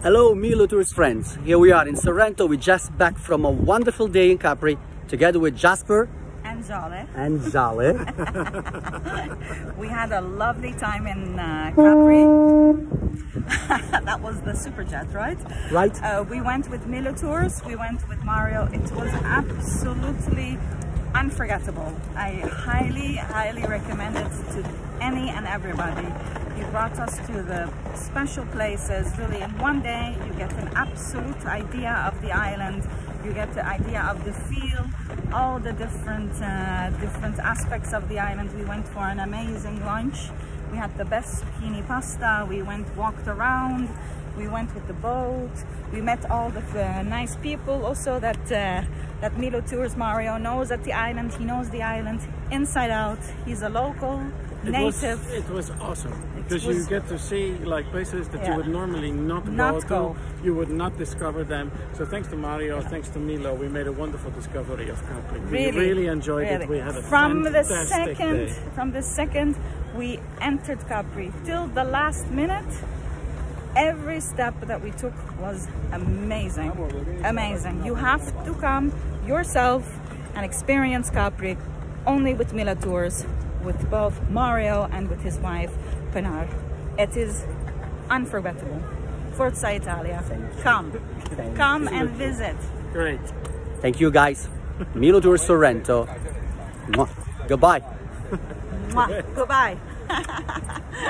Hello Milo Tours friends, here we are in Sorrento, we just back from a wonderful day in Capri together with Jasper and Zale. And Zale. we had a lovely time in uh, Capri. that was the super jet, right? Right. Uh, we went with Milo Tours, we went with Mario. It was absolutely unforgettable. I highly, highly recommend it to any and everybody. He brought us to the special places. Really, in one day, you get an absolute idea of the island. You get the idea of the feel, all the different uh, different aspects of the island. We went for an amazing lunch. We had the best zucchini pasta. We went walked around. We went with the boat. We met all the uh, nice people also that uh, that Milo Tours Mario knows at the island. He knows the island inside out. He's a local it native. Was, it was awesome because you get to see like places that yeah. you would normally not, not go, go, to. You would not discover them. So thanks to Mario, thanks to Milo, we made a wonderful discovery of Capri. Really, we really enjoyed really. it. We had a from the second day. from the second we entered Capri till the last minute. Every step that we took was amazing, amazing. You have to come yourself and experience Capri only with Milo Tours with both Mario and with his wife Pinar. It is unforgettable. Forza Italia. Come. Come and visit. Great. Thank you guys. Milo Tours Sorrento. Mwah. Goodbye. Mwah. Goodbye.